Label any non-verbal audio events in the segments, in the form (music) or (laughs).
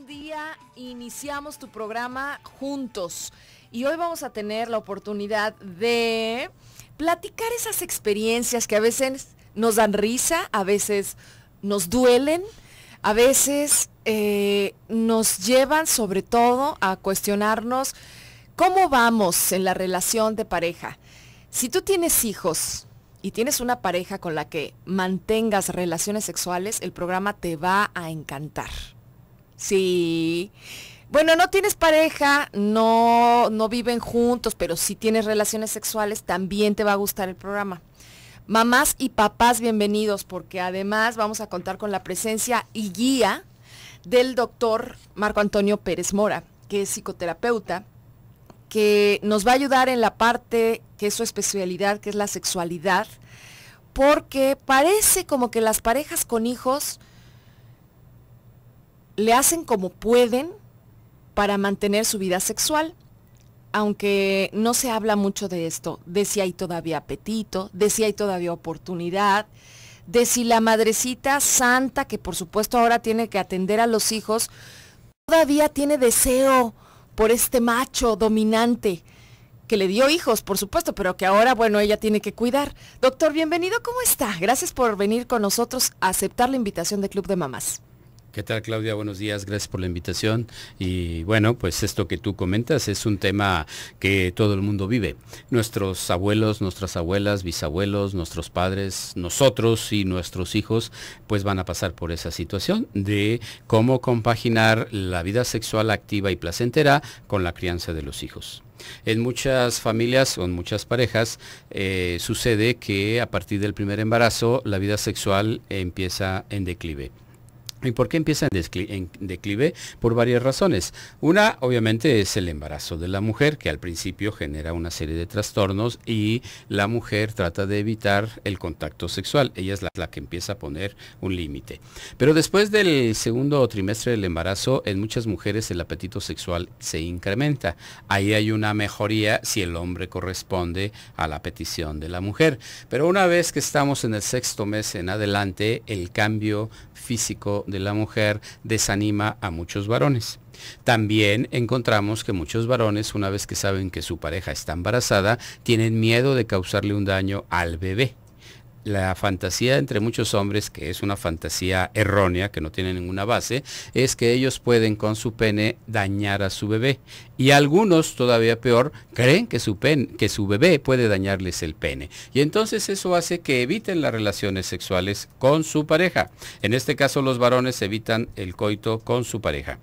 buen día. Iniciamos tu programa juntos y hoy vamos a tener la oportunidad de platicar esas experiencias que a veces nos dan risa, a veces nos duelen, a veces eh, nos llevan sobre todo a cuestionarnos cómo vamos en la relación de pareja. Si tú tienes hijos, y tienes una pareja con la que mantengas relaciones sexuales, el programa te va a encantar. Sí. Bueno, no tienes pareja, no, no viven juntos, pero si tienes relaciones sexuales, también te va a gustar el programa. Mamás y papás, bienvenidos, porque además vamos a contar con la presencia y guía del doctor Marco Antonio Pérez Mora, que es psicoterapeuta, que nos va a ayudar en la parte que es su especialidad, que es la sexualidad, porque parece como que las parejas con hijos le hacen como pueden para mantener su vida sexual, aunque no se habla mucho de esto, de si hay todavía apetito, de si hay todavía oportunidad, de si la madrecita santa, que por supuesto ahora tiene que atender a los hijos, todavía tiene deseo por este macho dominante que le dio hijos, por supuesto, pero que ahora, bueno, ella tiene que cuidar. Doctor, bienvenido, ¿cómo está? Gracias por venir con nosotros a aceptar la invitación de Club de Mamás. ¿Qué tal Claudia? Buenos días, gracias por la invitación. Y bueno, pues esto que tú comentas es un tema que todo el mundo vive. Nuestros abuelos, nuestras abuelas, bisabuelos, nuestros padres, nosotros y nuestros hijos, pues van a pasar por esa situación de cómo compaginar la vida sexual activa y placentera con la crianza de los hijos. En muchas familias o en muchas parejas eh, sucede que a partir del primer embarazo la vida sexual empieza en declive. ¿Y por qué empieza en, declive? Por varias razones. Una, obviamente, es el embarazo de la mujer, que al principio genera una serie de trastornos y la mujer trata de evitar el contacto sexual. Ella es la, que empieza a poner un límite. Pero después del segundo trimestre del embarazo, en muchas mujeres el apetito sexual se incrementa. Ahí hay una mejoría si el hombre corresponde a la petición de la mujer. Pero una vez que estamos en el sexto mes en adelante, el cambio físico de la mujer desanima a muchos varones. También encontramos que muchos varones, una vez que saben que su pareja está embarazada, tienen miedo de causarle un daño al bebé la fantasía entre muchos hombres, que es una fantasía errónea, que no tiene ninguna base, es que ellos pueden con su pene dañar a su bebé. Y algunos, todavía peor, creen que su, que su bebé puede dañarles el pene. Y entonces eso hace que eviten las relaciones sexuales con su pareja. En este caso los varones evitan el coito con su pareja.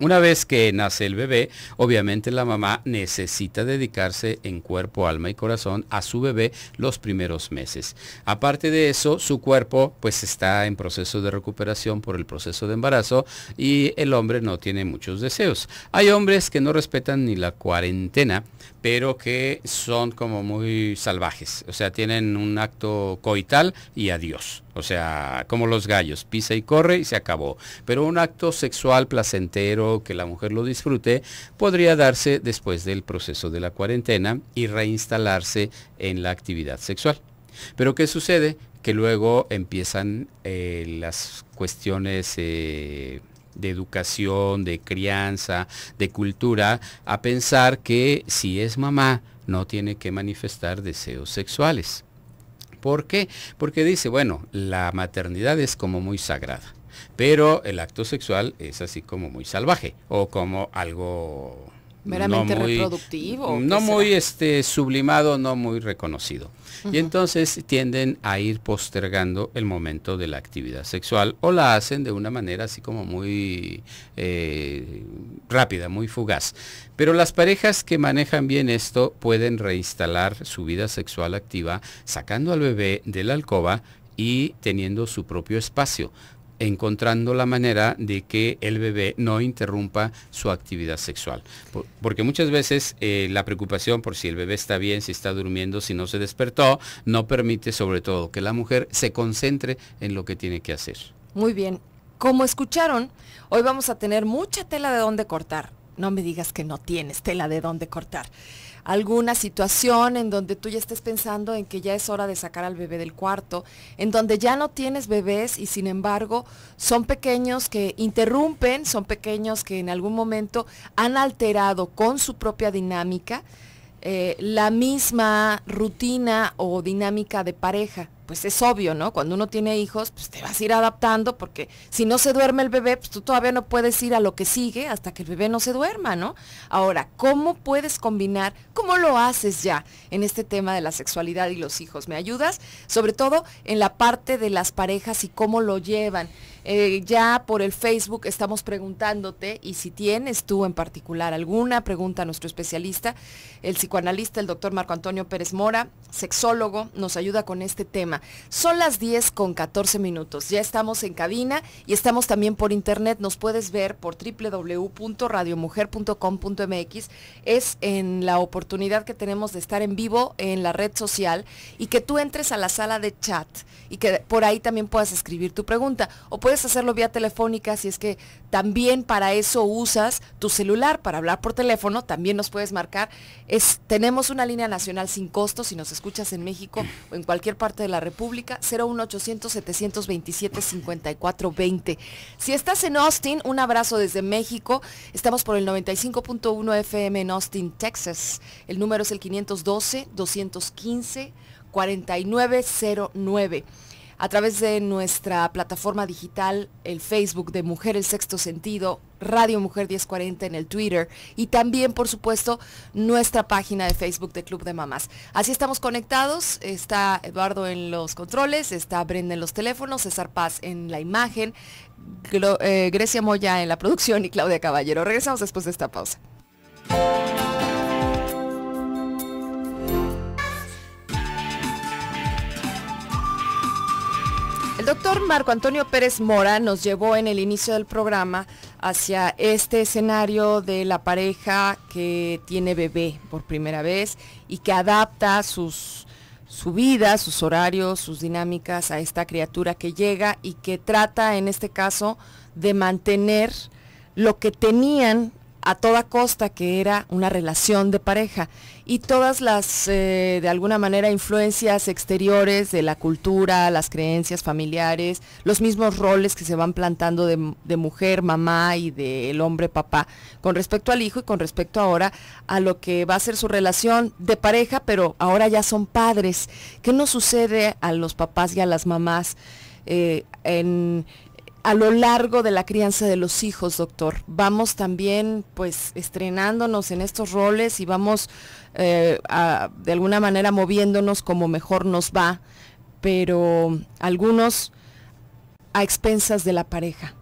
Una vez que nace el bebé, obviamente la mamá necesita dedicarse en cuerpo, alma y corazón a su bebé los primeros meses. Aparte de eso, su cuerpo pues está en proceso de recuperación por el proceso de embarazo y el hombre no tiene muchos deseos. Hay hombres que no respetan ni la cuarentena, pero que son como muy salvajes, o sea, tienen un acto coital y adiós. O sea, como los gallos, pisa y corre y se acabó. Pero un acto sexual placentero que la mujer lo disfrute podría darse después del proceso de la cuarentena y reinstalarse en la actividad sexual. Pero ¿qué sucede? Que luego empiezan eh, las cuestiones... Eh, de educación, de crianza, de cultura, a pensar que si es mamá no tiene que manifestar deseos sexuales. ¿Por qué? Porque dice, bueno, la maternidad es como muy sagrada, pero el acto sexual es así como muy salvaje o como algo meramente reproductivo. No muy este sublimado, no muy reconocido. Y entonces tienden a ir postergando el momento de la actividad sexual o la hacen de una manera así como muy eh, rápida, muy fugaz. Pero las parejas que manejan bien esto pueden reinstalar su vida sexual activa sacando al bebé de la alcoba y teniendo su propio espacio encontrando la manera de que el bebé no interrumpa su actividad sexual. porque muchas veces eh, la preocupación por si el bebé está bien, si está durmiendo, si no se despertó, no permite sobre todo que la mujer se concentre en lo que tiene que hacer. Muy bien. Como escucharon, hoy vamos a tener mucha tela de dónde cortar. No me digas que no tienes tela de dónde cortar. Alguna situación en donde tú ya estés pensando en que ya es hora de sacar al bebé del cuarto, en donde ya no tienes bebés y sin embargo son pequeños que interrumpen, son pequeños que en algún momento han alterado con su propia dinámica eh, la misma rutina o dinámica de pareja pues es obvio, ¿no? Cuando uno tiene hijos, pues te vas a ir adaptando porque si no se duerme el bebé, pues tú todavía no puedes ir a lo que sigue hasta que el bebé no se duerma, ¿no? Ahora, ¿cómo puedes combinar? ¿Cómo lo haces ya en este tema de la sexualidad y los hijos? ¿Me ayudas? Sobre todo en la parte de las parejas y cómo lo llevan. Eh, ya por el Facebook estamos preguntándote y si tienes tú en particular alguna pregunta a nuestro especialista, el psicoanalista, el doctor Marco Antonio Pérez Mora, sexólogo, nos ayuda con este tema. Son las 10 con 14 minutos. Ya estamos en cabina y estamos también por internet. Nos puedes ver por www.radiomujer.com.mx. Es en la oportunidad que tenemos de estar en vivo en la red social y que tú entres a la sala de chat y que por ahí también puedas escribir tu pregunta. O puedes hacerlo vía telefónica si es que también para eso usas tu celular para hablar por teléfono, también nos puedes marcar. Es, tenemos una línea nacional sin costo si nos escuchas en México o en cualquier parte de la República, 01800 727 5420. Si estás en Austin, un abrazo desde México. Estamos por el 95.1 FM en Austin, Texas. El número es el 512 215 4909 a través de nuestra plataforma digital, el Facebook de Mujer El Sexto Sentido, Radio Mujer 1040 en el Twitter y también, por supuesto, nuestra página de Facebook de Club de Mamás. Así estamos conectados, está Eduardo en los controles, está Brenda en los teléfonos, César Paz en la imagen, eh, Grecia Moya en la producción y Claudia Caballero. Regresamos después de esta pausa. El doctor Marco Antonio Pérez Mora nos llevó en el inicio del programa hacia este escenario de la pareja que tiene bebé por primera vez y que adapta sus, su vida, sus horarios, sus dinámicas a esta criatura que llega y que trata en este caso de mantener lo que tenían a toda costa, que era una relación de pareja. Y todas las, eh, de alguna manera, influencias exteriores de la cultura, las creencias familiares, los mismos roles que se van plantando de, de mujer, mamá y del hombre, papá, con respecto al hijo y con respecto ahora a lo que va a ser su relación de pareja, pero ahora ya son padres. ¿Qué nos sucede a los papás y a las mamás? Eh, en, a lo largo de la crianza de los hijos, doctor. Vamos también pues estrenándonos en estos roles y vamos eh, de alguna manera moviéndonos como mejor nos va, pero algunos a expensas de la pareja.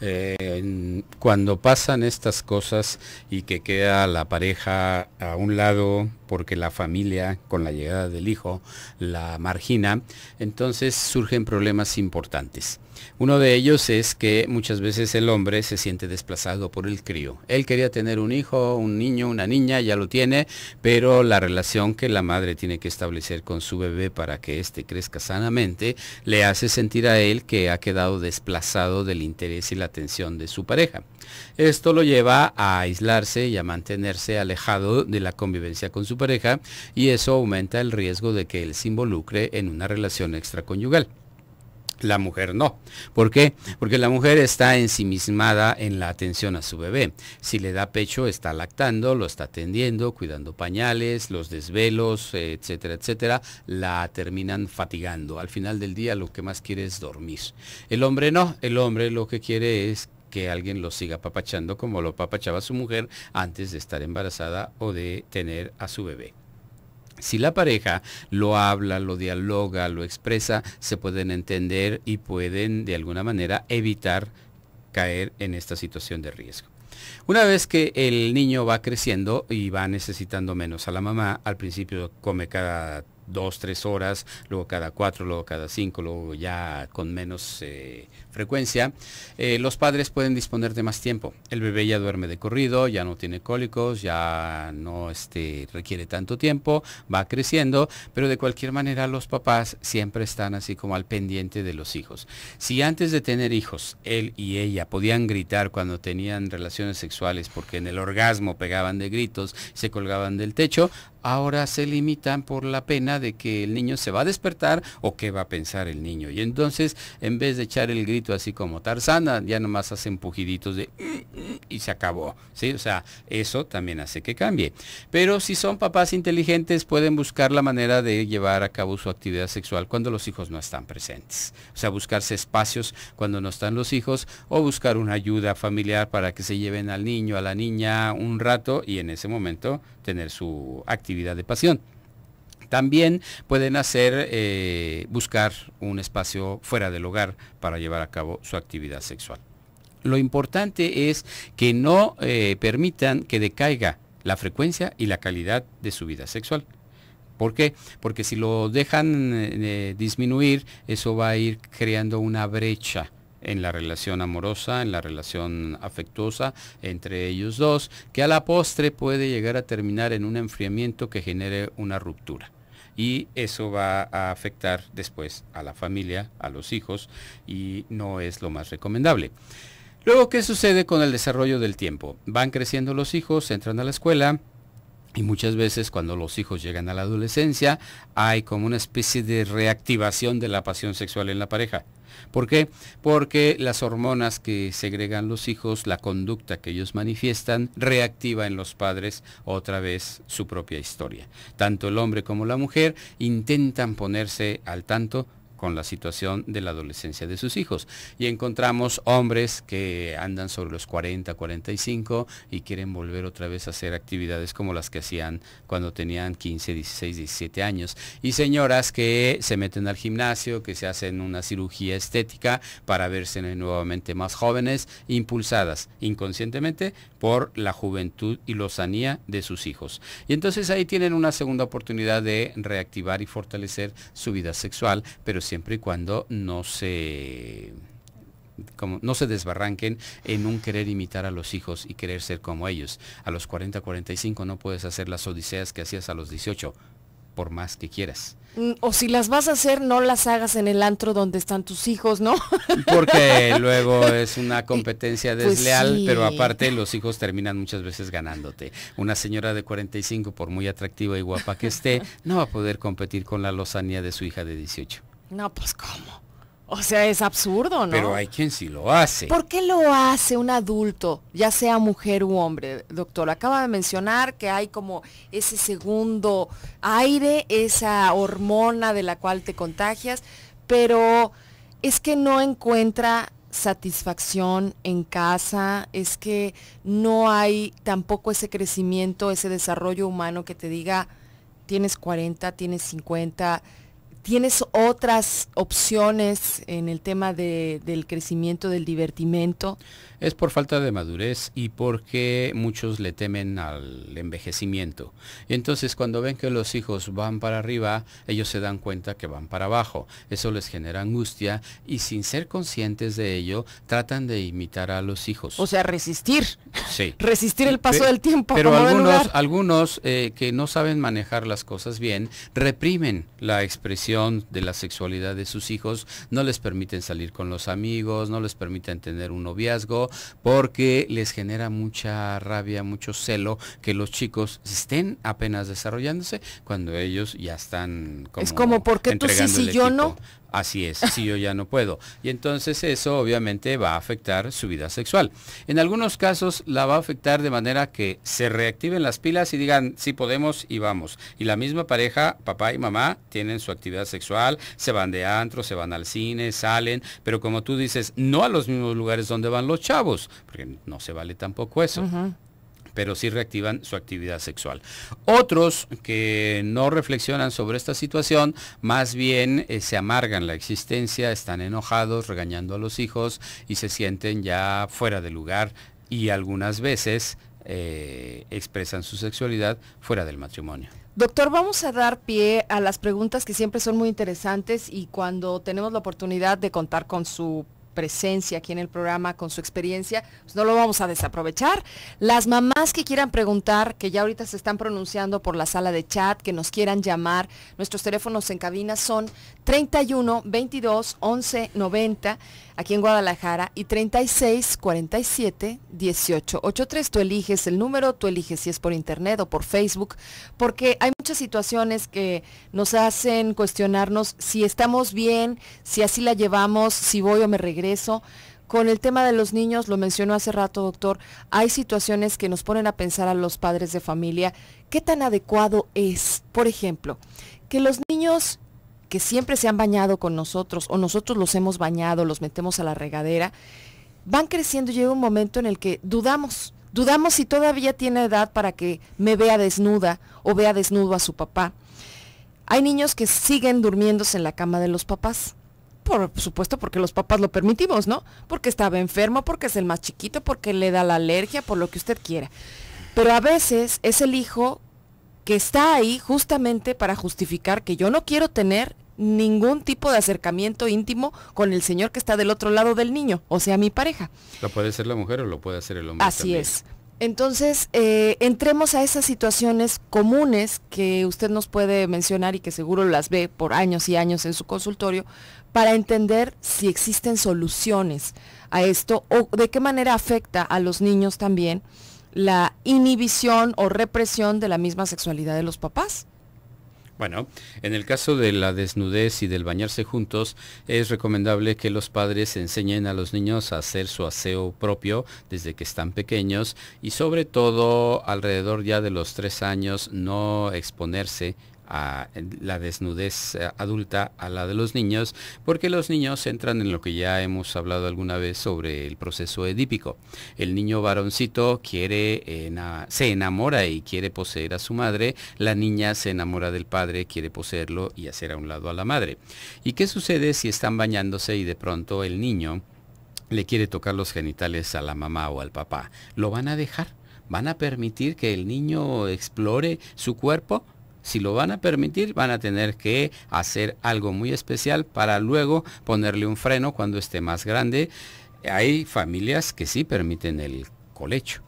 Eh, cuando pasan estas cosas y que queda la pareja a un lado porque la familia con la llegada del hijo la margina, entonces surgen problemas importantes. Uno de ellos es que muchas veces el hombre se siente desplazado por el crío. Él quería tener un hijo, un niño, una niña, ya lo tiene, pero la relación que la madre tiene que establecer con su bebé para que éste crezca sanamente le hace sentir a él que ha quedado desplazado del interés y la atención de su pareja. Esto lo lleva a aislarse y a mantenerse alejado de la convivencia con su pareja y eso aumenta el riesgo de que él se involucre en una relación extraconyugal. La mujer no. ¿Por qué? Porque la mujer está ensimismada en la atención a su bebé. Si le da pecho, está lactando, lo está atendiendo, cuidando pañales, los desvelos, etcétera, etcétera. La terminan fatigando. Al final del día lo que más quiere es dormir. El hombre no. El hombre lo que quiere es que alguien lo siga papachando como lo papachaba su mujer antes de estar embarazada o de tener a su bebé. Si la pareja lo habla, lo dialoga, lo expresa, se pueden entender y pueden de alguna manera evitar caer en esta situación de riesgo. Una vez que el niño va creciendo y va necesitando menos a la mamá, al principio come cada dos, tres horas, luego cada cuatro, luego cada cinco, luego ya con menos eh, frecuencia, eh, los padres pueden disponer de más tiempo. El bebé ya duerme de corrido, ya no tiene cólicos, ya no este, requiere tanto tiempo, va creciendo, pero de cualquier manera los papás siempre están así como al pendiente de los hijos. Si antes de tener hijos, él y ella podían gritar cuando tenían relaciones sexuales porque en el orgasmo pegaban de gritos, se colgaban del techo, ahora se limitan por la pena de que el niño se va a despertar o qué va a pensar el niño. Y entonces, en vez de echar el grito así como Tarzana, ya nomás hacen pujiditos de y se acabó. ¿sí? O sea, eso también hace que cambie. Pero si son papás inteligentes, pueden buscar la manera de llevar a cabo su actividad sexual cuando los hijos no están presentes. O sea, buscarse espacios cuando no están los hijos o buscar una ayuda familiar para que se lleven al niño, a la niña un rato y en ese momento tener su actividad de pasión. También pueden hacer, eh, buscar un espacio fuera del hogar para llevar a cabo su actividad sexual. Lo importante es que no eh, permitan que decaiga la frecuencia y la calidad de su vida sexual. ¿Por qué? Porque si lo dejan eh, disminuir, eso va a ir creando una brecha en la relación amorosa, en la relación afectuosa entre ellos dos, que a la postre puede llegar a terminar en un enfriamiento que genere una ruptura y eso va a afectar después a la familia, a los hijos y no es lo más recomendable. Luego, ¿qué sucede con el desarrollo del tiempo? Van creciendo los hijos, entran a la escuela, y muchas veces cuando los hijos llegan a la adolescencia hay como una especie de reactivación de la pasión sexual en la pareja. ¿Por qué? Porque las hormonas que segregan los hijos, la conducta que ellos manifiestan, reactiva en los padres otra vez su propia historia. Tanto el hombre como la mujer intentan ponerse al tanto con la situación de la adolescencia de sus hijos. Y encontramos hombres que andan sobre los 40, 45 y quieren volver otra vez a hacer actividades como las que hacían cuando tenían 15, 16, 17 años. Y señoras que se meten al gimnasio, que se hacen una cirugía estética para verse nuevamente más jóvenes, impulsadas inconscientemente por la juventud y lozanía de sus hijos. Y entonces ahí tienen una segunda oportunidad de reactivar y fortalecer su vida sexual, pero siempre y cuando no se como no se desbarranquen en un querer imitar a los hijos y querer ser como ellos. A los 40, 45 no puedes hacer las odiseas que hacías a los 18, por más que quieras. Mm, o si las vas a hacer, no las hagas en el antro donde están tus hijos, ¿no? (laughs) Porque (laughs) luego es una competencia pues desleal, pero aparte los hijos terminan muchas veces ganándote. Una señora de 45, por muy atractiva y guapa que esté, (laughs) no va a poder competir con la lozanía de su hija de 18. No, pues ¿cómo? O sea, es absurdo, ¿no? Pero hay quien sí lo hace. ¿Por qué lo hace un adulto, ya sea mujer u hombre, doctor? Acaba de mencionar que hay como ese segundo aire, esa hormona de la cual te contagias, pero es que no encuentra satisfacción en casa, es que no hay tampoco ese crecimiento, ese desarrollo humano que te diga, tienes 40, tienes 50 ¿Tienes otras opciones en el tema del crecimiento del divertimento? Es por falta de madurez y porque muchos le temen al envejecimiento. Y entonces cuando ven que los hijos van para arriba, ellos se dan cuenta que van para abajo. Eso les genera angustia y sin ser conscientes de ello, tratan de imitar a los hijos. O sea, resistir. Sí. (laughs) Resistir el paso del tiempo. Pero algunos, algunos eh, que no saben manejar las cosas bien, reprimen la expresión de la sexualidad de sus hijos, no les permiten salir con los amigos, no les permiten tener un noviazgo, porque les genera mucha rabia, mucho celo que los chicos estén apenas desarrollándose cuando ellos ya están como Es como porque tú sí, si yo no. Así es, si yo ya no puedo. Y entonces eso obviamente va a afectar su vida sexual. En algunos casos la va a afectar de manera que se reactiven las pilas y digan, sí podemos y vamos. Y la misma pareja, papá y mamá, tienen su actividad sexual, se van de antro, se van al cine, salen, pero como tú dices, no a los mismos lugares donde van los chavos, porque no se vale tampoco eso pero sí reactivan su actividad sexual. Otros que no reflexionan sobre esta situación, más bien eh, se amargan la existencia, están enojados, regañando a los hijos y se sienten ya fuera de lugar y algunas veces eh, expresan su sexualidad fuera del matrimonio. Doctor, vamos a dar pie a las preguntas que siempre son muy interesantes y cuando tenemos la oportunidad de contar con su presencia aquí en el programa, con su experiencia, pues no lo vamos a desaprovechar. Las mamás que quieran preguntar, que ya ahorita se están pronunciando por la sala de chat, que nos quieran llamar, nuestros teléfonos en cabina son 31 22 11 90 aquí en Guadalajara y 36 47 18 83. Tú eliges el número, tú eliges si es por internet o por Facebook, porque hay muchas situaciones que nos hacen cuestionarnos si estamos bien, si así la llevamos, si voy o me regreso. Con el tema de los niños, lo mencionó hace rato, doctor, hay situaciones que nos ponen a pensar a los padres de familia, ¿qué tan adecuado es, por ejemplo, que los niños que siempre se han bañado con nosotros o nosotros los hemos bañado, los metemos a la regadera, van creciendo y llega un momento en el que dudamos, dudamos si todavía tiene edad para que me vea desnuda o vea desnudo a su papá. Hay niños que siguen durmiéndose en la cama de los papás. Por supuesto, porque los papás lo permitimos, ¿no? Porque estaba enfermo, porque es el más chiquito, porque le da la alergia, por lo que usted quiera. Pero a veces es el hijo que está ahí justamente para justificar que yo no quiero tener ningún tipo de acercamiento íntimo con el señor que está del otro lado del niño, o sea, mi pareja. Lo puede ser la mujer o lo puede hacer el hombre. Así es. Entonces, eh, entremos a esas situaciones comunes que usted nos puede mencionar y que seguro las ve por años y años en su consultorio, para entender si existen soluciones a esto o de qué manera afecta a los niños también la inhibición o represión de la misma sexualidad de los papás. Bueno, en el caso de la desnudez y del bañarse juntos, es recomendable que los padres enseñen a los niños a hacer su aseo propio desde que están pequeños y sobre todo alrededor ya de los tres años no exponerse a la desnudez eh, adulta a la de los niños, porque los niños entran en lo que ya hemos hablado alguna vez sobre el proceso edípico. El niño varoncito quiere, se enamora y quiere poseer a su madre, la niña se enamora del padre, quiere poseerlo y hacer a un lado a la madre. ¿Y qué sucede si están bañándose y de pronto el niño le quiere tocar los genitales a la mamá o al papá? ¿Lo van a dejar? ¿Van a permitir que el niño explore su cuerpo? Si lo van a permitir, van a tener que hacer algo muy especial para luego ponerle un freno cuando esté más grande. Hay familias que sí permiten el colecho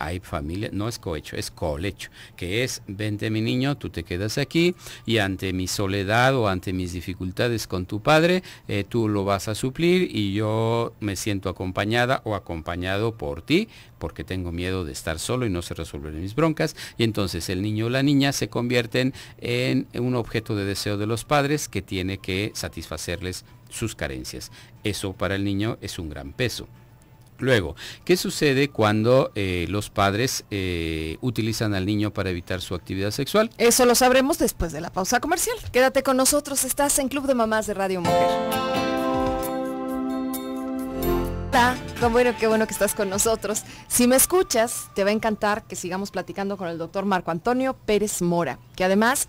hay familia, no es cohecho, es colecho, que es, vente mi niño, tú te quedas aquí y ante mi soledad o ante mis dificultades con tu padre, eh, tú lo vas a suplir y yo me siento acompañada o acompañado por ti porque tengo miedo de estar solo y no se resolver mis broncas y entonces el niño o la niña se convierten en un objeto de deseo de los padres que tiene que satisfacerles sus carencias. Eso para el niño es un gran peso. Luego, ¿qué sucede cuando eh, los padres eh, utilizan al niño para evitar su actividad sexual? Eso lo sabremos después de la pausa comercial. Quédate con nosotros, estás en Club de Mamás de Radio Mujer. Hola, qué bueno, qué bueno que estás con nosotros. Si me escuchas, te va a encantar que sigamos platicando con el doctor Marco Antonio Pérez Mora, que además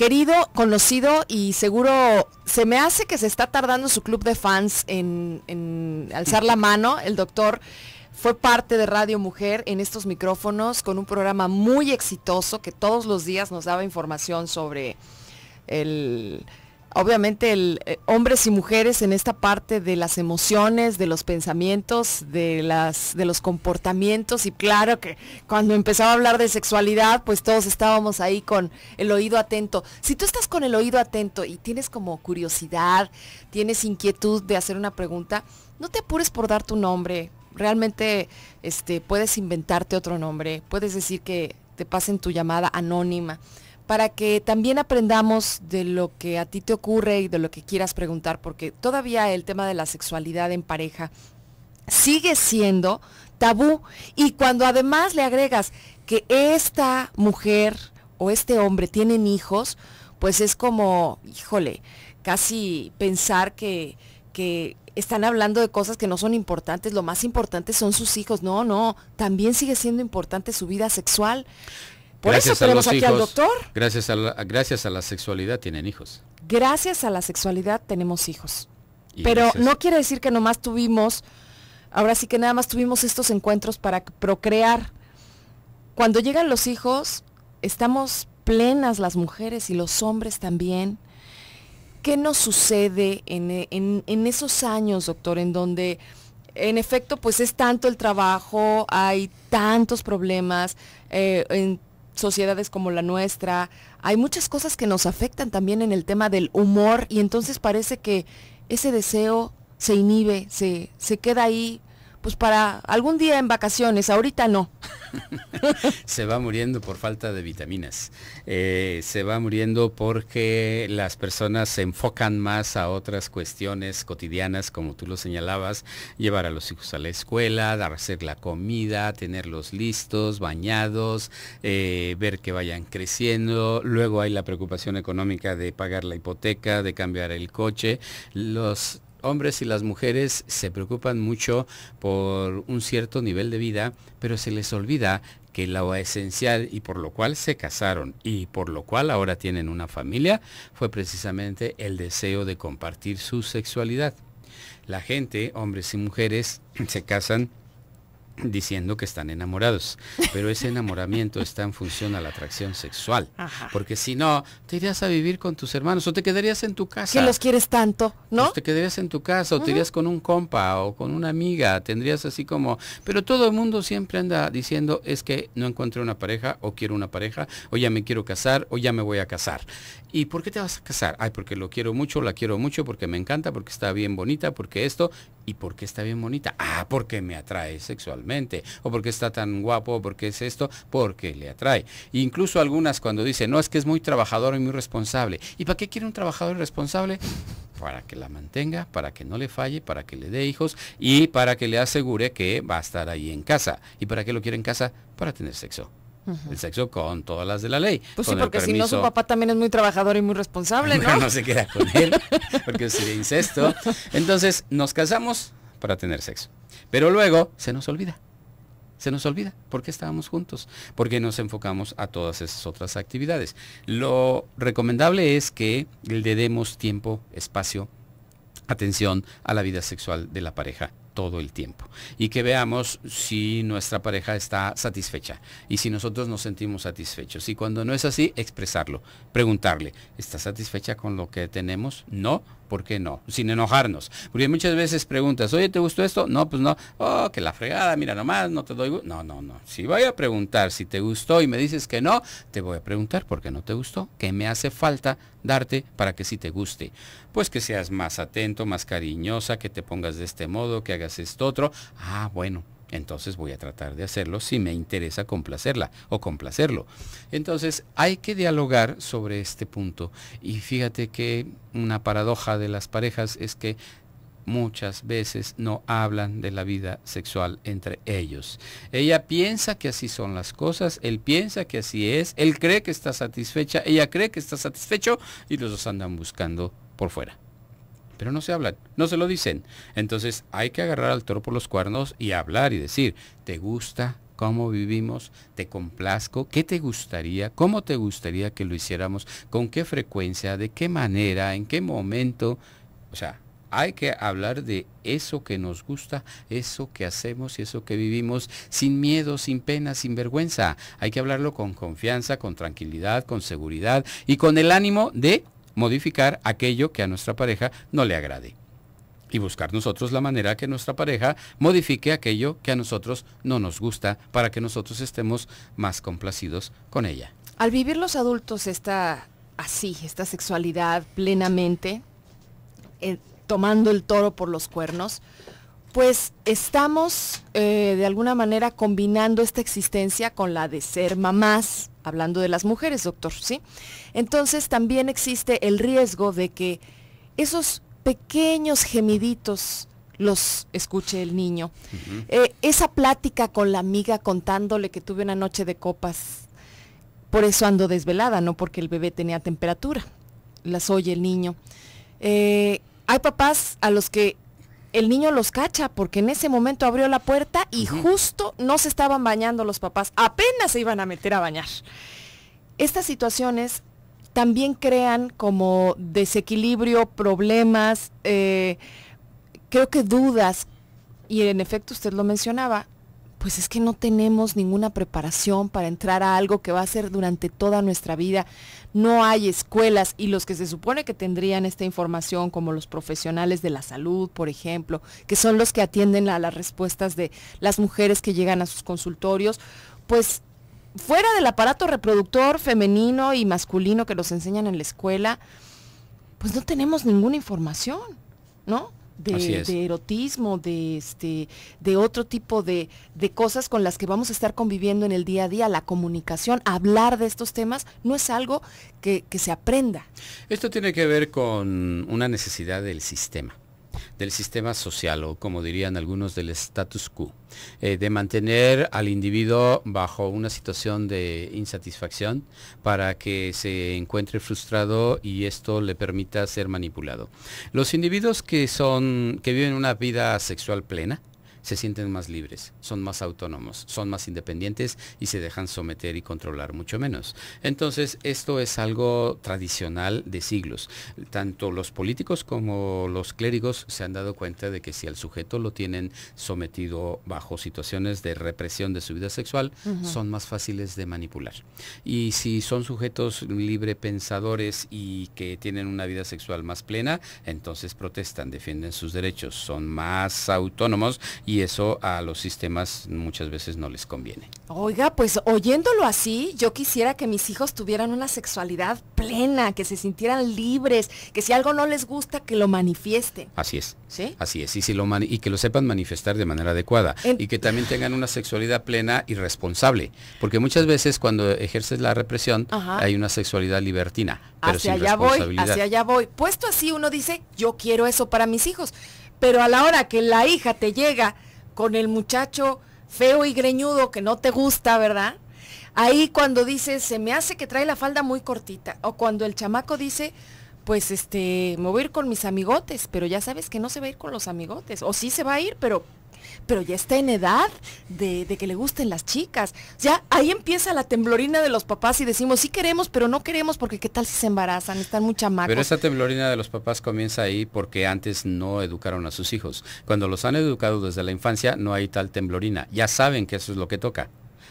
querido, conocido y seguro se me hace que se está tardando su club de fans en, alzar la mano. El doctor fue parte de Radio Mujer en estos micrófonos con un programa muy exitoso que todos los días nos daba información sobre el obviamente eh, hombres y mujeres en esta parte de las emociones, de los pensamientos, de las de los comportamientos y claro que cuando empezaba a hablar de sexualidad, pues todos estábamos ahí con el oído atento. Si tú estás con el oído atento y tienes como curiosidad, tienes inquietud de hacer una pregunta, no te apures por dar tu nombre. Realmente este puedes inventarte otro nombre, puedes decir que te pasen tu llamada anónima para que también aprendamos de lo que a ti te ocurre y de lo que quieras preguntar, porque todavía el tema de la sexualidad en pareja sigue siendo tabú. Y cuando además le agregas que esta mujer o este hombre tienen hijos, pues es como, híjole, casi pensar que, que están hablando de cosas que no son importantes, lo más importante son sus hijos. No, no, también sigue siendo importante su vida sexual. Por eso tenemos aquí al doctor. Gracias a, la, gracias a la sexualidad tienen hijos. Gracias a la sexualidad tenemos hijos. Pero no quiere decir que nomás tuvimos, ahora sí que nada más tuvimos estos encuentros para procrear. Cuando llegan los hijos, estamos plenas las mujeres y los hombres también. ¿Qué nos sucede en, esos años, doctor, en donde en efecto pues es tanto el trabajo, hay tantos problemas eh, en sociedades como la nuestra, hay muchas cosas que nos afectan también en el tema del humor y entonces parece que ese deseo se inhibe, se, se queda ahí pues para algún día en vacaciones, ahorita no. (laughs) se va muriendo por falta de vitaminas. Eh, se va muriendo porque las personas se enfocan más a otras cuestiones cotidianas, como tú lo señalabas, llevar a los hijos a la escuela, hacer la comida, tenerlos listos, bañados, eh, ver que vayan creciendo. Luego hay la preocupación económica de pagar la hipoteca, de cambiar el coche. Los hombres y las mujeres se preocupan mucho por un cierto nivel de vida, pero se les olvida que lo esencial y por lo cual se casaron y por lo cual ahora tienen una familia fue precisamente el deseo de compartir su sexualidad. La gente, hombres y mujeres, se casan diciendo que están enamorados, pero ese enamoramiento está en función a la atracción sexual, porque si no, te irías a vivir con tus hermanos o te quedarías en tu casa. Que los quieres tanto, ¿no? Pues te quedarías en tu casa o te irías con un compa o con una amiga, tendrías así como, pero todo el mundo siempre anda diciendo es que no encuentro una pareja o quiero una pareja o ya me quiero casar o ya me voy a casar. ¿Y por qué te vas a casar? Ay, porque lo quiero mucho, la quiero mucho, porque me encanta, porque está bien bonita, porque esto ¿Y por qué está bien bonita? Ah, porque me atrae sexualmente. O porque está tan guapo, o porque es esto, porque le atrae. incluso algunas cuando dicen, no, es que es muy trabajador y muy responsable. ¿Y para qué quiere un trabajador responsable? Para que la mantenga, para que no le falle, para que le dé hijos y para que le asegure que va a estar ahí en casa. ¿Y para qué lo quiere en casa? Para tener sexo. El sexo con todas las de la ley. Pues sí, porque si no su papá también es muy trabajador y muy responsable, ¿no? (laughs) no se queda con él, porque sería incesto. Entonces, nos casamos para tener sexo. Pero luego se nos olvida. Se nos olvida. ¿Por qué estábamos juntos? Porque nos enfocamos a todas esas otras actividades. Lo recomendable es que le demos tiempo, espacio, atención a la vida sexual de la pareja todo el tiempo y que veamos si nuestra pareja está satisfecha y si nosotros nos sentimos satisfechos y cuando no es así expresarlo preguntarle ¿está satisfecha con lo que tenemos? no ¿por qué no? Sin enojarnos. Porque muchas veces preguntas, oye, ¿te gustó esto? No, pues no. Oh, que la fregada, mira nomás, no te doy. No, no, no. Si voy a preguntar si te gustó y me dices que no, te voy a preguntar por qué no te gustó. ¿Qué me hace falta darte para que sí te guste? Pues que seas más atento, más cariñosa, que te pongas de este modo, que hagas esto otro. Ah, bueno, entonces voy a tratar de hacerlo si me interesa complacerla o complacerlo. Entonces hay que dialogar sobre este punto y fíjate que una paradoja de las parejas es que muchas veces no hablan de la vida sexual entre ellos. Ella piensa que así son las cosas, él piensa que así es, él cree que está satisfecha, ella cree que está satisfecho y los dos andan buscando por fuera pero no se hablan, no se lo dicen. Entonces hay que agarrar al toro por los cuernos y hablar y decir, ¿te gusta cómo vivimos? ¿Te complazco? ¿Qué te gustaría? ¿Cómo te gustaría que lo hiciéramos? ¿Con qué frecuencia? ¿De qué manera? ¿En qué momento? O sea, hay que hablar de eso que nos gusta, eso que hacemos y eso que vivimos sin miedo, sin pena, sin vergüenza. Hay que hablarlo con confianza, con tranquilidad, con seguridad y con el ánimo de modificar aquello que a nuestra pareja no le agrade. Y buscar nosotros la manera que nuestra pareja modifique aquello que a nosotros no nos gusta para que nosotros estemos más complacidos con ella. Al vivir los adultos esta así, esta sexualidad plenamente, eh, tomando el toro por los cuernos, pues estamos eh, de alguna manera combinando esta existencia con la de ser mamás, hablando de las mujeres, doctor, ¿sí? Entonces también existe el riesgo de que esos pequeños gemiditos los escuche el niño. Eh, esa plática con la amiga contándole que tuve una noche de copas, por eso ando desvelada, no porque el bebé tenía temperatura, las oye el niño. Eh, hay papás a los que el niño los cacha porque en ese momento abrió la puerta y justo no se estaban bañando los papás, apenas se iban a meter a bañar. Estas situaciones también crean como desequilibrio, problemas, eh, creo que dudas, y en efecto usted lo mencionaba, pues es que no tenemos ninguna preparación para entrar a algo que va a ser durante toda nuestra vida. No hay escuelas y los que se supone que tendrían esta información, como los profesionales de la salud, por ejemplo, que son los que atienden a las respuestas de las mujeres que llegan a sus consultorios, pues fuera del aparato reproductor femenino y masculino que los enseñan en la escuela, pues no tenemos ninguna información, ¿no? De, erotismo, de este, de otro tipo de, de, cosas con las que vamos a estar conviviendo en el día a día. La comunicación, hablar de estos temas, no es algo que, que se aprenda. Esto tiene que ver con una necesidad del sistema del sistema social o como dirían algunos del status quo, eh, de mantener al individuo bajo una situación de insatisfacción para que se encuentre frustrado y esto le permita ser manipulado. Los individuos que son que viven una vida sexual plena, se sienten más libres, son más autónomos, son más independientes y se dejan someter y controlar mucho menos. Entonces, esto es algo tradicional de siglos. Tanto los políticos como los clérigos se han dado cuenta de que si al sujeto lo tienen sometido bajo situaciones de represión de su vida sexual, son más fáciles de manipular. Y si son sujetos libre pensadores y que tienen una vida sexual más plena, entonces protestan, defienden sus derechos, son más autónomos y eso a los sistemas muchas veces no les conviene. Oiga, pues oyéndolo así, yo quisiera que mis hijos tuvieran una sexualidad plena, que se sintieran libres, que si algo no les gusta, que lo manifiesten. Así es. ¿Sí? Así es. Y, si lo y que lo sepan manifestar de manera adecuada. y que también tengan una sexualidad plena y responsable. Porque muchas veces cuando ejerces la represión hay una sexualidad libertina. Pero hacia allá voy, hacia allá voy. Puesto así uno dice, yo quiero eso para mis hijos. Pero a la hora que la hija te llega con el muchacho feo y greñudo que no te gusta, ¿verdad? Ahí cuando dices, se me hace que trae la falda muy cortita. O cuando el chamaco dice, pues este, me voy a ir con mis amigotes, pero ya sabes que no se va a ir con los amigotes. O sí se va a ir, pero pero ya está en edad de, que le gusten las chicas. Ya ahí empieza la temblorina de los papás y decimos, sí queremos, pero no queremos porque qué tal si se embarazan, están muy chamacos. Pero esa temblorina de los papás comienza ahí porque antes no educaron a sus hijos. Cuando los han educado desde la infancia no hay tal temblorina. Ya saben que eso es lo que toca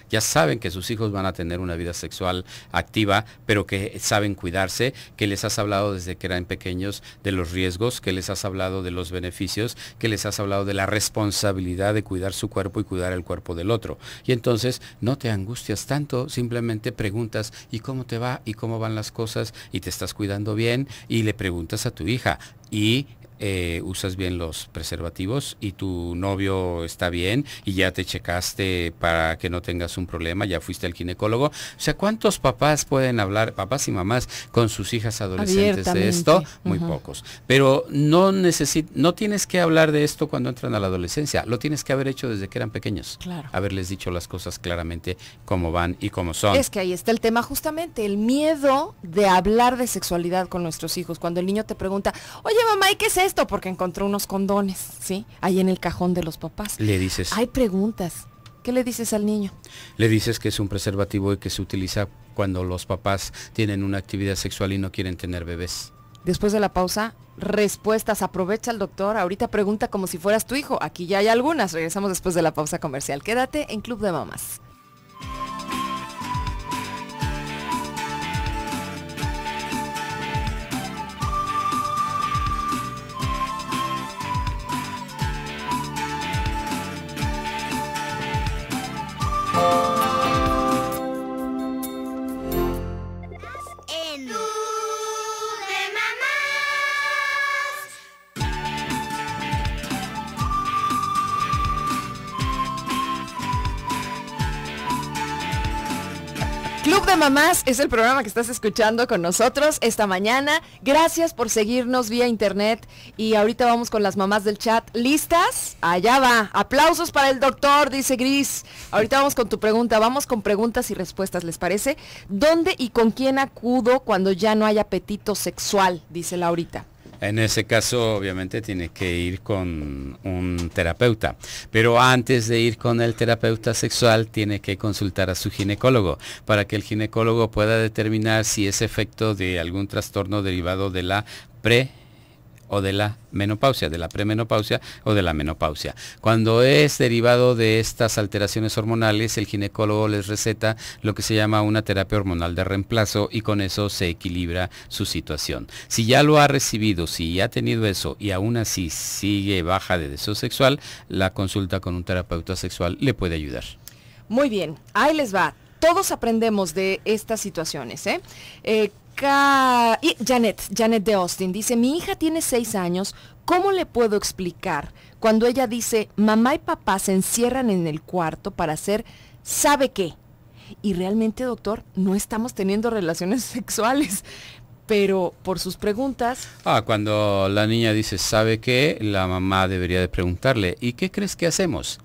ya saben que sus hijos van a tener una vida sexual activa, pero que saben cuidarse, que les has hablado desde que eran pequeños de los riesgos, que les has hablado de los beneficios, que les has hablado de la responsabilidad de cuidar su cuerpo y cuidar el cuerpo del otro. Y entonces no te angustias tanto, simplemente preguntas, ¿y cómo te va? ¿Y cómo van las cosas? ¿Y te estás cuidando bien? Y le preguntas a tu hija, y eh, usas bien los preservativos y tu novio está bien y ya te checaste para que no tengas un problema, ya fuiste al ginecólogo. O sea, ¿cuántos papás pueden hablar, papás y mamás, con sus hijas adolescentes de esto? Muy pocos. Pero no, no tienes que hablar de esto cuando entran a la adolescencia, lo tienes que haber hecho desde que eran pequeños. Claro. Haberles dicho las cosas claramente cómo van y cómo son. Es que ahí está el tema justamente, el miedo de hablar de sexualidad con nuestros hijos. Cuando el niño te pregunta, oye mamá, ¿y qué es eso? Esto porque encontró unos condones, ¿sí? Ahí en el cajón de los papás. Le dices. Hay preguntas. ¿Qué le dices al niño? Le dices que es un preservativo y que se utiliza cuando los papás tienen una actividad sexual y no quieren tener bebés. Después de la pausa, respuestas. Aprovecha el doctor. Ahorita pregunta como si fueras tu hijo. Aquí ya hay algunas. Regresamos después de la pausa comercial. Quédate en Club de Mamás. Mamás es el programa que estás escuchando con nosotros esta mañana. Gracias por seguirnos vía internet y ahorita vamos con las mamás del chat. ¿Listas? Allá va. Aplausos para el doctor, dice Gris. Ahorita vamos con tu pregunta. Vamos con preguntas y respuestas, ¿les parece? ¿Dónde y con quién acudo cuando ya no hay apetito sexual? Dice Laurita. En ese caso, obviamente, tiene que ir con un terapeuta. Pero antes de ir con el terapeuta sexual, tiene que consultar a su ginecólogo para que el ginecólogo pueda determinar si es efecto de algún trastorno derivado de la pre o de la menopausia, de la premenopausia o de la menopausia. Cuando es derivado de estas alteraciones hormonales, el ginecólogo les receta lo que se llama una terapia hormonal de reemplazo y con eso se equilibra su situación. Si ya lo ha recibido, si ya ha tenido eso y aún así sigue baja de deseo sexual, la consulta con un terapeuta sexual le puede ayudar. Muy bien, ahí les va. Todos aprendemos de estas situaciones. ¿eh? eh Janet, Janet de Austin dice, mi hija tiene seis años, ¿cómo le puedo explicar cuando ella dice, mamá y papá se encierran en el cuarto para hacer, ¿sabe qué? Y realmente, doctor, no estamos teniendo relaciones (laughs) sexuales pero por sus preguntas. Ah, cuando la niña dice, ¿sabe qué? La mamá debería de preguntarle, ¿y qué crees que hacemos?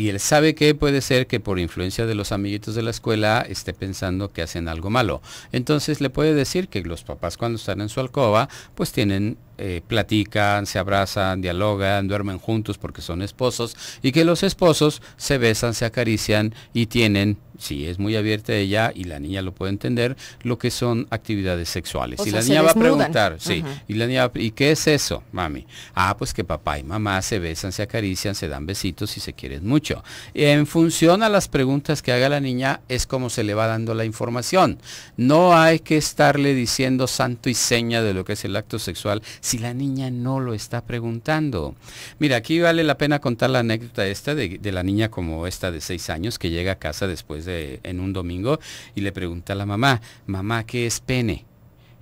Y él sabe que puede ser que por influencia de los amiguitos de la escuela esté pensando que hacen algo malo. Entonces le puede decir que los papás cuando están en su alcoba, pues tienen eh, platican, se abrazan, dialogan, duermen juntos porque son esposos y que los esposos se besan, se acarician y tienen si es muy abierta ella y la niña lo puede entender, lo que son actividades sexuales. y la niña va a preguntar, sí, y la niña, ¿y qué es eso, mami? Ah, pues que papá y mamá se besan, se acarician, se dan besitos y se quieren mucho. En función a las preguntas que haga la niña es como se le va dando la información. No hay que estarle diciendo santo y seña de lo que es el acto sexual si la niña no lo está preguntando. Mira, aquí vale la pena contar la anécdota esta de, la niña como esta de seis años que llega a casa después de, en un domingo y le pregunta a la mamá, mamá, ¿qué es pene?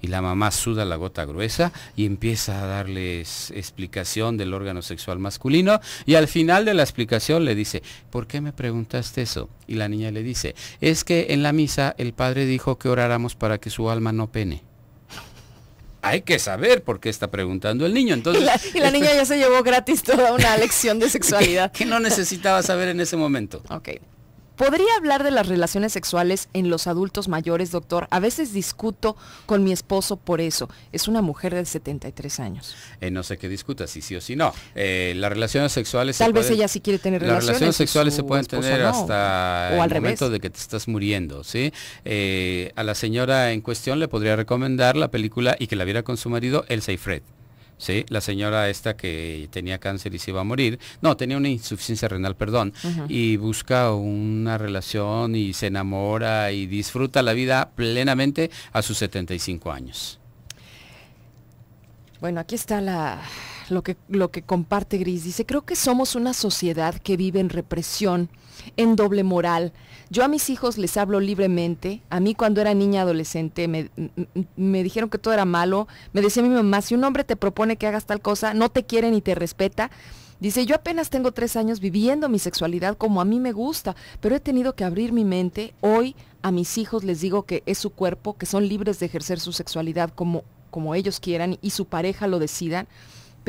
y la mamá suda la gota gruesa y empieza a darles explicación del órgano sexual masculino y al final de la explicación le dice, ¿por qué me preguntaste eso? Y la niña le dice, es que en la misa el padre dijo que oráramos para que su alma no pene hay que saber por qué está preguntando el niño. Entonces, y la, niña ya se llevó gratis toda una lección de (laughs) sexualidad. que no necesitaba saber en ese momento. Ok. ¿Podría hablar de las relaciones sexuales en los adultos mayores, doctor? A veces discuto con mi esposo por eso. Es una mujer de 73 años. Eh, no sé qué discuta, si sí o si no. Eh, las relaciones sexuales... Tal vez ella sí quiere tener relaciones. Las relaciones sexuales se pueden tener hasta el momento de que te estás muriendo, ¿sí? Eh, a la señora en cuestión le podría recomendar la película y que la viera con su marido, Elsa y Fred. ¿Sí? La señora esta que tenía cáncer y se iba a morir, no, tenía una insuficiencia renal, perdón, y busca una relación y se enamora y disfruta la vida plenamente a sus 75 años. Bueno, aquí está la, lo, que, lo que comparte Gris. Dice, creo que somos una sociedad que vive en represión, en doble moral, yo a mis hijos les hablo libremente. A mí cuando era niña adolescente me, me, dijeron que todo era malo. Me decía mi mamá, si un hombre te propone que hagas tal cosa, no te quiere ni te respeta. Dice, yo apenas tengo tres años viviendo mi sexualidad como a mí me gusta, pero he tenido que abrir mi mente. Hoy a mis hijos les digo que es su cuerpo, que son libres de ejercer su sexualidad como, como ellos quieran y su pareja lo decidan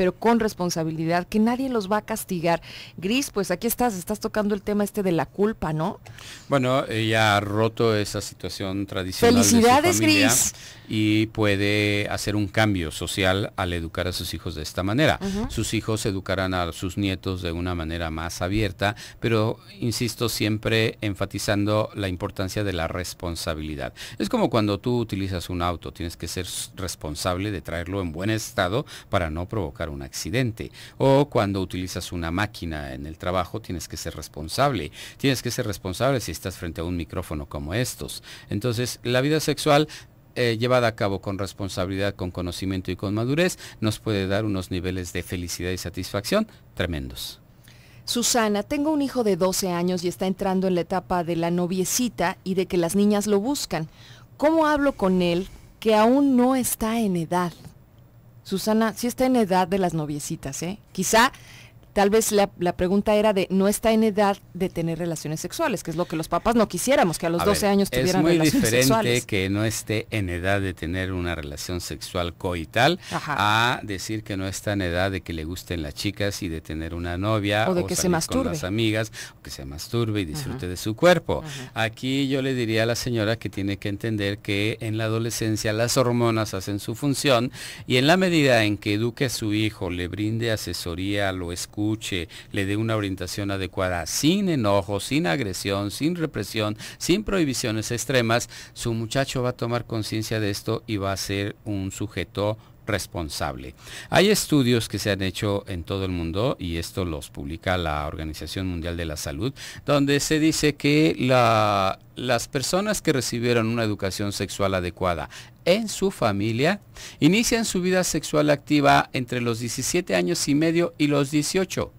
pero con responsabilidad, que nadie los va a castigar. Gris, pues aquí estás, estás tocando el tema este de la culpa, ¿no? Bueno, ella ha roto esa situación tradicional. Felicidades, de su Gris y puede hacer un cambio social al educar a sus hijos de esta manera. Sus hijos educarán a sus nietos de una manera más abierta, pero insisto siempre enfatizando la importancia de la responsabilidad. Es como cuando tú utilizas un auto, tienes que ser responsable de traerlo en buen estado para no provocar un accidente. O cuando utilizas una máquina en el trabajo, tienes que ser responsable. Tienes que ser responsable si estás frente a un micrófono como estos. Entonces, la vida sexual eh, llevada a cabo con responsabilidad, con conocimiento y con madurez, nos puede dar unos niveles de felicidad y satisfacción tremendos. Susana, tengo un hijo de 12 años y está entrando en la etapa de la noviecita y de que las niñas lo buscan. ¿Cómo hablo con él que aún no está en edad? Susana, sí está en edad de las noviecitas, ¿eh? Quizá Tal vez la, pregunta era de no está en edad de tener relaciones sexuales, que es lo que los papás no quisiéramos, que a los 12 años tuvieran relaciones sexuales. Es muy diferente que no esté en edad de tener una relación sexual coital a decir que no está en edad de que le gusten las chicas y de tener una novia o de que se masturbe con las amigas, o que se masturbe y disfrute de su cuerpo. Aquí yo le diría a la señora que tiene que entender que en la adolescencia las hormonas hacen su función y en la medida en que eduque a su hijo, le brinde asesoría, lo escuche, le dé una orientación adecuada, sin enojo, sin agresión, sin represión, sin prohibiciones extremas, su muchacho va a tomar conciencia de esto y va a ser un sujeto responsable. Hay estudios que se han hecho en todo el mundo y esto los publica la Organización Mundial de la Salud, donde se dice que las personas que recibieron una educación sexual adecuada en su familia. Inician su vida sexual activa entre los 17 años y medio y los 18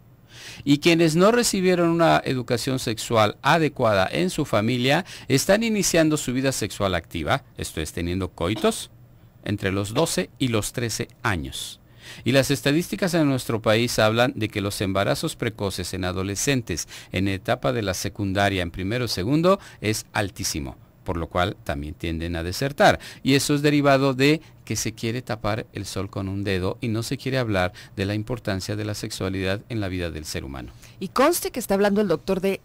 y quienes no recibieron una educación sexual adecuada en su familia están iniciando su vida sexual activa, esto es teniendo coitos, entre los 12 y los 13 años. Y las estadísticas en nuestro país hablan de que los embarazos precoces en adolescentes en etapa de la secundaria en primero o segundo es altísimo por lo cual también tienden a desertar. Y eso es derivado de que se quiere tapar el sol con un dedo y no se quiere hablar de la importancia de la sexualidad en la vida del ser humano. Y conste que está hablando el doctor de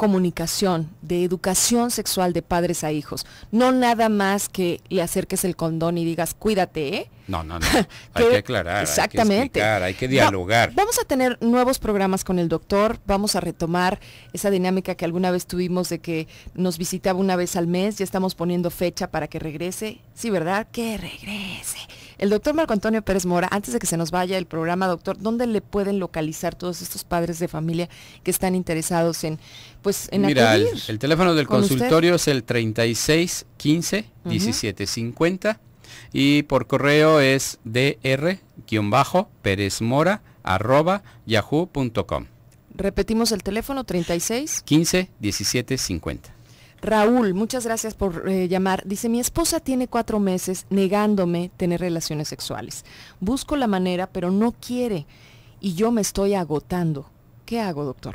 comunicación, de educación sexual de padres a hijos. No nada más que le acerques el condón y digas, cuídate, ¿eh? No, no, no. (laughs) hay que aclarar, exactamente. hay que, hay que dialogar. vamos a tener nuevos programas con el doctor, vamos a retomar esa dinámica que alguna vez tuvimos de que nos visitaba una vez al mes, ya estamos poniendo fecha para que regrese. Sí, ¿verdad? Que regrese. El doctor Marco Antonio Pérez Mora, antes de que se nos vaya el programa, doctor, ¿dónde le pueden localizar todos estos padres de familia que están interesados en, pues, en Mira, el, teléfono del consultorio es el 36 15 17 50 y por correo es dr-perezmora arroba yahoo.com. Repetimos el teléfono 36 15 17 50. Raúl, muchas gracias por eh, llamar. Dice, mi esposa tiene cuatro meses negándome tener relaciones sexuales. Busco la manera, pero no quiere. Y yo me estoy agotando. ¿Qué hago, doctor?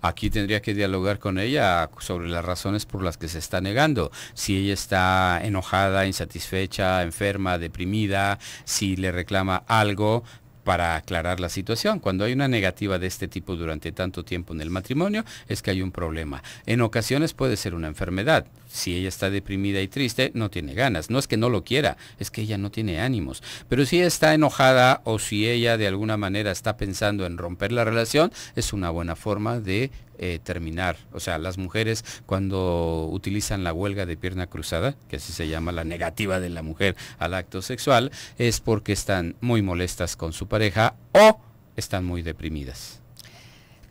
Aquí tendría que dialogar con ella sobre las razones por las que se está negando. Si ella está enojada, insatisfecha, enferma, deprimida, si le reclama algo, para aclarar la situación. Cuando hay una negativa de este tipo durante tanto tiempo en el matrimonio, es que hay un problema. En ocasiones puede ser una enfermedad. Si ella está deprimida y triste, no tiene ganas. No es que no lo quiera, es que ella no tiene ánimos. Pero si ella está enojada o si ella de alguna manera está pensando en romper la relación, es una buena forma de eh, terminar. O sea, las mujeres cuando utilizan la huelga de pierna cruzada, que así se llama la negativa de la mujer al acto sexual, es porque están muy molestas con su pareja o están muy deprimidas.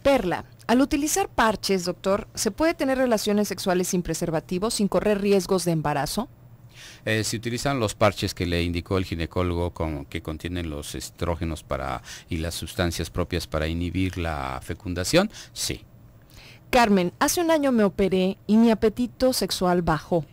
Perla, al utilizar parches, doctor, ¿se puede tener relaciones sexuales sin preservativo, sin correr riesgos de embarazo? Eh, se utilizan los parches que le indicó el ginecólogo con, que contienen los estrógenos para, y las sustancias propias para inhibir la fecundación, sí. Carmen, hace un año me operé y mi apetito sexual bajó.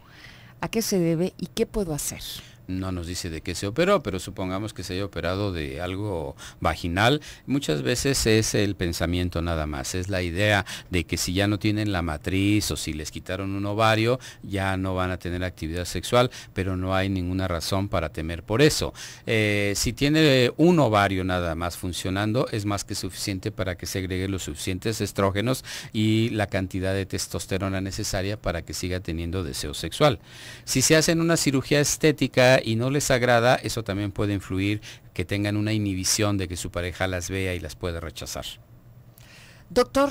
¿A qué se debe y qué puedo hacer? No nos dice de qué se operó, pero supongamos que se haya operado de algo vaginal. Muchas veces es el pensamiento nada más, es la idea de que si ya no tienen la matriz o si les quitaron un ovario, ya no van a tener actividad sexual, pero no hay ninguna razón para temer por eso. Eh, si tiene un ovario nada más funcionando, es más que suficiente para que segregue los suficientes estrógenos y la cantidad de testosterona necesaria para que siga teniendo deseo sexual. Si se hacen una cirugía estética, y no les agrada, eso también puede influir que tengan una inhibición de que su pareja las vea y las puede rechazar. Doctor,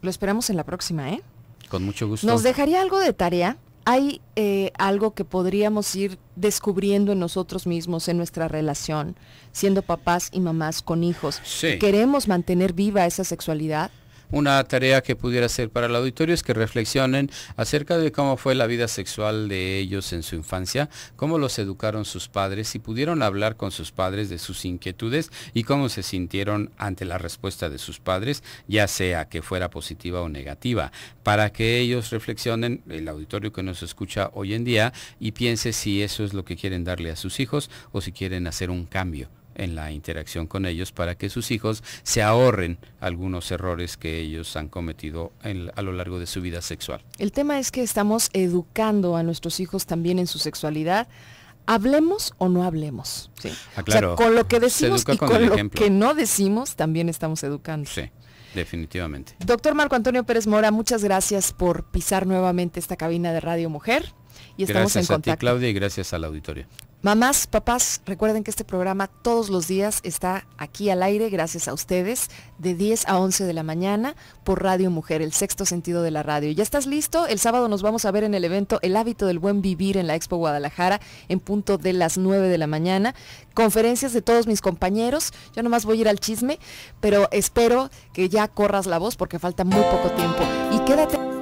lo esperamos en la próxima, ¿eh? Con mucho gusto. ¿Nos dejaría algo de tarea? ¿Hay eh, algo que podríamos ir descubriendo en nosotros mismos, en nuestra relación, siendo papás y mamás con hijos? ¿Queremos mantener viva esa sexualidad? Una tarea que pudiera ser para el auditorio es que reflexionen acerca de cómo fue la vida sexual de ellos en su infancia, cómo los educaron sus padres, si pudieron hablar con sus padres de sus inquietudes y cómo se sintieron ante la respuesta de sus padres, ya sea que fuera positiva o negativa, para que ellos reflexionen, el auditorio que nos escucha hoy en día, y piense si eso es lo que quieren darle a sus hijos o si quieren hacer un cambio en la interacción con ellos para que sus hijos se ahorren algunos errores que ellos han cometido a lo largo de su vida sexual. El tema es que estamos educando a nuestros hijos también en su sexualidad. Hablemos o no hablemos. Ah, claro. con lo que decimos y con, lo que no decimos también estamos educando. Sí. Definitivamente. Doctor Marco Antonio Pérez Mora, muchas gracias por pisar nuevamente esta cabina de Radio Mujer y estamos gracias en contacto. a ti, Claudia, y gracias al auditorio. Mamás, papás, recuerden que este programa todos los días está aquí al aire gracias a ustedes de 10 a 11 de la mañana por Radio Mujer, el sexto sentido de la radio. ¿Ya estás listo? El sábado nos vamos a ver en el evento El hábito del buen vivir en la Expo Guadalajara en punto de las 9 de la mañana. Conferencias de todos mis compañeros. Yo nomás voy a ir al chisme, pero espero que ya corras la voz porque falta muy poco tiempo. Y quédate